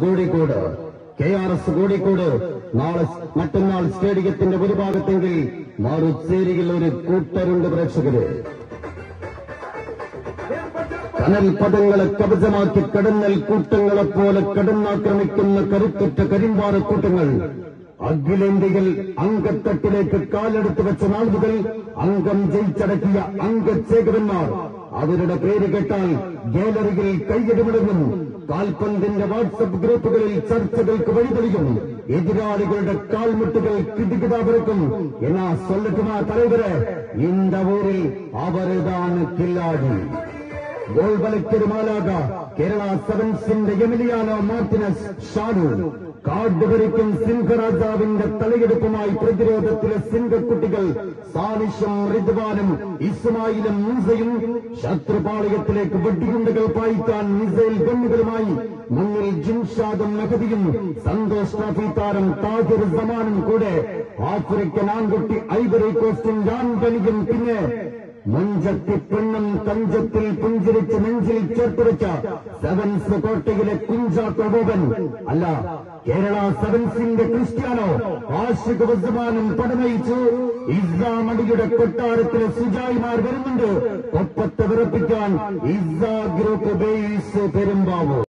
Kozhikode K R S Kozhikode നാളെ മറ്റന്നാൾ സ്റ്റേഡിയത്തിന്റെ ഒരു ഭാഗത്തെങ്കിൽ മറുച്ചേരിയിൽ ഒരു കൂട്ടരുണ്ട് പ്രേക്ഷകര്. കനൽ പദങ്ങളെ കവചമാക്കി കടന്നൽ കൂട്ടങ്ങളെ കൂട്ടങ്ങളെപ്പോലെ കടന്നാക്രമിക്കുന്ന കരുത്തുറ്റ കരിമ്പാറ കൂട്ടങ്ങൾ അഖിലേന്ത്യയിൽ അംഗത്തട്ടിലേക്ക് കാലെടുത്ത് വെച്ച നാൾ മുതൽ അംഗം ജയിച്ചടക്കിയ അംഗശേഖരന്മാർ അവരുടെ പേര് കേട്ടാൽ ഗാലറിയിൽ കൈയടിമുടങ്ങും കാൽപന്തിന്റെ വാട്സപ്പ് ഗ്രൂപ്പുകളിൽ ചർച്ചകൾക്ക് വഴിതെളിയും എതിരാളികളുടെ കാൽമുട്ടുകൾ കിടുകിടാ പിറക്കും എന്നാ സൊല്ലറ്റുമാ തലവരെ ഇന്ത ഊരിൽ അവരുതാണ് കില്ലാടി ഗോൾ വലയ്ക്കൊരു മാലാക കേരള സെവൻസിന്റെ എമിലിയാനോ മാർട്ടിനസ് ഷാനു. കാർഡ് ഭരിക്കും സിംഹരാജാവിന്റെ തലയെടുപ്പുമായി പ്രതിരോധത്തിലെ സിംഹക്കുട്ടികൾ സാനിഷും റിദ്വാനും ഇസ്മായിലും മൂസയും ശത്രുപാളയത്തിലേക്ക് വെടിയുണ്ടകൾ പായിക്കാൻ മിസൈൽ ഗണ്ണുകളുമായി മുന്നിൽ ജിംഷാദും മെഹദിയും സന്തോഷ് ട്രോഫി താരം താഹിർ സമാനും കൂടെ ആഫ്രിക്കൻ ആൺകുട്ടി ഐവറി കോസ്റ്റും ജാൻബനിയും പിന്നെ മുഞ്ചത്തി പെണ്ണും തഞ്ചത്തിൽ പുഞ്ചിരിച്ച് നെഞ്ചിൽ ചേർത്തുവെച്ച സെവൻസ് കോട്ടയിലെ കുഞ്ചാക്കോ ബോബൻ. അല്ല കേരള സെവൻസിന്റെ ക്രിസ്ത്യാനോ ആഷിഖ് വസ്മാനും പടനയിച്ചു ഇസ്ലാം അടിയുടെ കൊട്ടാരത്തിലെ സുജായിമാർ വരുന്നുണ്ട്. ഒപ്പത്തെ വിറപ്പിക്കാൻ ഇസ്ലാ ഗ്രൂപ്പ് ബേസ് പെരുമ്പാവൂർ.